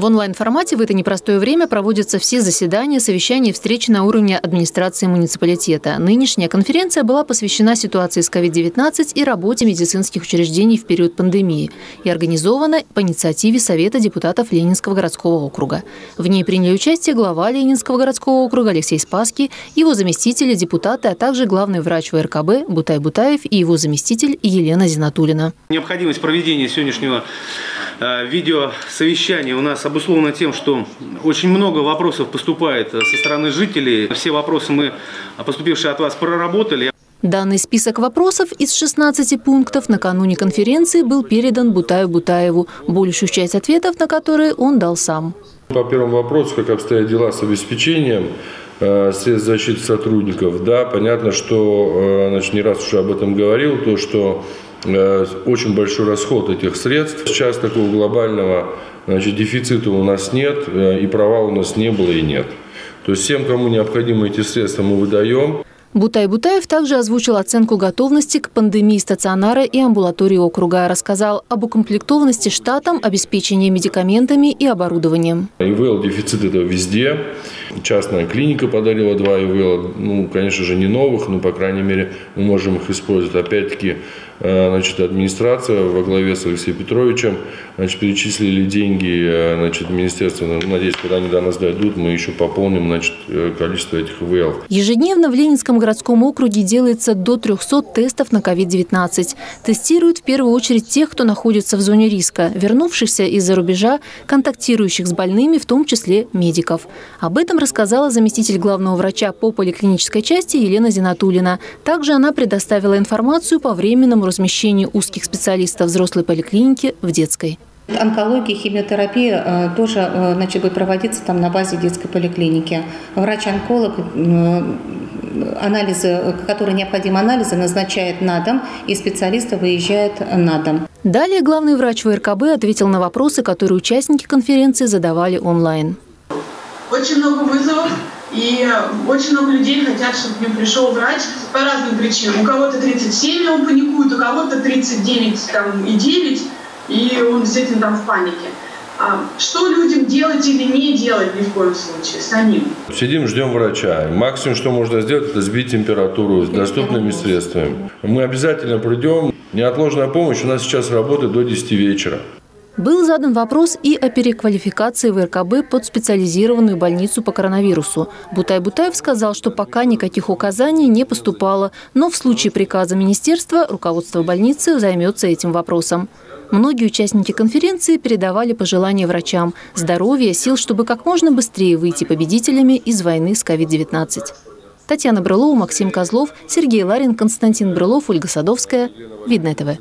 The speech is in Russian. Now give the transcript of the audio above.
В онлайн-формате в это непростое время проводятся все заседания, совещания и встречи на уровне администрации муниципалитета. Нынешняя конференция была посвящена ситуации с COVID-19 и работе медицинских учреждений в период пандемии и организована по инициативе Совета депутатов Ленинского городского округа. В ней приняли участие глава Ленинского городского округа Алексей Спаский, его заместители, депутаты, а также главный врач ВРКБ Бутай Бутаев и его заместитель Елена Зинатулина. Необходимость проведения сегодняшнего видеосовещание у нас обусловлено тем, что очень много вопросов поступает э, со стороны жителей. Все вопросы мы, поступившие от вас, проработали. Данный список вопросов из 16 пунктов накануне конференции был передан Бутаю Бутаеву, большую часть ответов на которые он дал сам. По первому вопросу, как обстоят дела с обеспечением э, средств защиты сотрудников, да, понятно, что, значит, не раз уже об этом говорил, то, что Э, очень большой расход этих средств. Сейчас такого глобального значит, дефицита у нас нет, э, и провала у нас не было и нет. То есть всем, кому необходимы эти средства, мы выдаем. Бутай Бутаев также озвучил оценку готовности к пандемии стационара и амбулатории округа. Рассказал об укомплектованности штатом, обеспечении медикаментами и оборудованием. ИВЛ дефицит это везде. Частная клиника подарила два ИВЛ. Ну, конечно же, не новых, но, по крайней мере, мы можем их использовать. Опять-таки, э, значит, администрация во главе с Алексеем Петровичем значит, перечислили деньги э, значит, министерство. Надеюсь, когда они до нас дойдут, мы еще пополним значит, э, количество этих ИВЛ. Ежедневно в Ленинском городском округе делается до 300 тестов на COVID-19. Тестируют в первую очередь тех, кто находится в зоне риска, вернувшихся из-за рубежа, контактирующих с больными, в том числе медиков. Об этом рассказала заместитель главного врача по поликлинической части Елена Зинатулина. Также она предоставила информацию по временному размещению узких специалистов взрослой поликлиники в детской. Онкология, химиотерапия э, тоже э, значит, будет проводиться там на базе детской поликлиники. Врач-онколог анализы, которые необходимы анализы, назначает на дом, и специалисты выезжают на дом. Далее главный врач ВРКБ ответил на вопросы, которые участники конференции задавали онлайн. Очень много вызовов, и очень много людей хотят, чтобы к ним пришел врач по разным причинам. У кого-то 37, он паникует, у кого-то 39 там, и 9, и он действительно там в панике. А что людям делать или не делать ни в коем случае, самим? Сидим, ждем врача. Максимум, что можно сделать, это сбить температуру с доступными средствами. Мы обязательно придем. Неотложная помощь у нас сейчас работает до 10 вечера. Был задан вопрос и о переквалификации в РКБ под специализированную больницу по коронавирусу. Бутай Бутаев сказал, что пока никаких указаний не поступало, но в случае приказа министерства руководство больницы займется этим вопросом. Многие участники конференции передавали пожелания врачам – здоровья, сил, чтобы как можно быстрее выйти победителями из войны с COVID-19. Татьяна Брылова, Максим Козлов, Сергей Ларин, Константин Брылов, Ольга Садовская. Видно ТВ.